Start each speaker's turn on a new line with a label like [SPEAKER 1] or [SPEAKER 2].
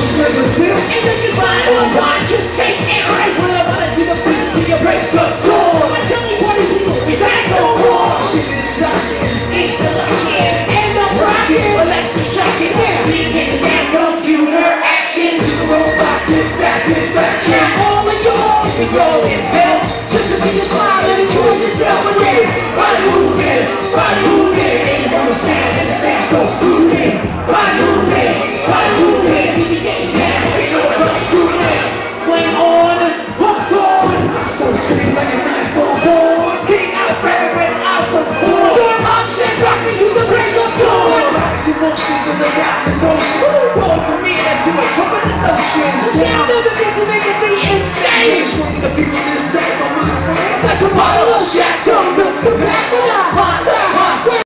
[SPEAKER 1] sugar too. And you slide on one, just take and right. When I run into the beat, you break the door. I tell me what it do, is that so wrong? Shit is talking, it's the locking, and the rocking, electroshocking, yeah. We get that computer action to the robotic satisfaction. All of y'all, you rolling hell, just to see you smile and enjoy yourself again. Body moving, body moving, ain't no sound, and the sound so soothing. The notion. Roll for me, come with the sound of the me insane. Explain the people this type of my friends. Like a bottle of Chateau.